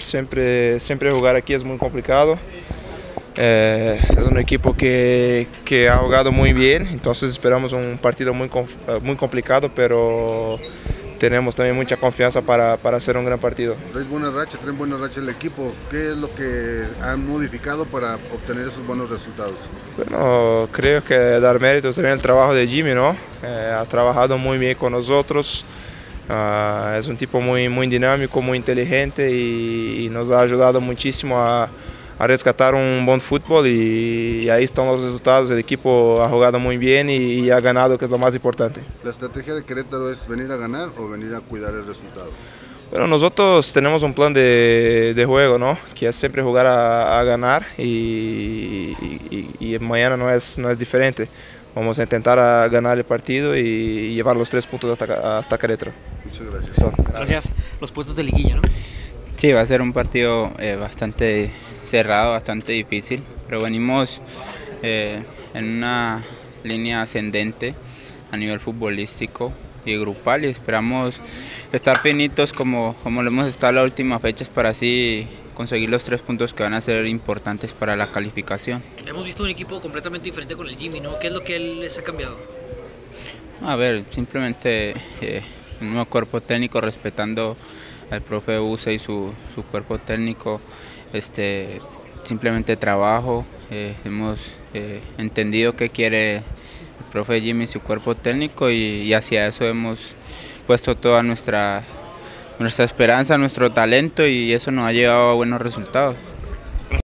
Siempre, siempre jugar aquí es muy complicado. Eh, es un equipo que, que, ha jugado muy bien, entonces esperamos un partido muy, muy complicado, pero tenemos también mucha confianza para, para hacer un gran partido. Traes buena racha, traen buena racha el equipo. ¿Qué es lo que han modificado para obtener esos buenos resultados? Bueno, creo que dar méritos también al trabajo de Jimmy, ¿no? Eh, ha trabajado muy bien con nosotros. Uh, es un tipo muy, muy dinámico, muy inteligente y, y nos ha ayudado muchísimo a, a rescatar un buen fútbol y, y, ahí están los resultados. El equipo ha jugado muy bien y, y, ha ganado, que es lo más importante. ¿La estrategia de Querétaro es venir a ganar o venir a cuidar el resultado? Bueno, nosotros tenemos un plan de, de juego, ¿no? Que es siempre jugar a, a ganar y, y, mañana no es, no es diferente. Vamos a intentar a ganar el partido y llevar los tres puntos hasta, hasta Querétaro. Muchas gracias. So, gracias. Los puestos de liguilla, ¿no? Sí, va a ser un partido eh, bastante cerrado, bastante difícil, pero venimos eh, en una línea ascendente a nivel futbolístico y grupal y esperamos estar finitos como, como lo hemos estado las últimas fechas para así conseguir los tres puntos que van a ser importantes para la calificación. Hemos visto un equipo completamente diferente con el Jimmy, ¿no? ¿Qué es lo que él les ha cambiado? A ver, simplemente eh, un nuevo cuerpo técnico respetando al profe Usa y su, su, cuerpo técnico, este, simplemente trabajo, eh, hemos eh, entendido qué quiere el profe Jimmy y su cuerpo técnico y, y hacia eso hemos puesto toda nuestra, nuestra esperanza, nuestro talento y eso nos ha llevado a buenos resultados.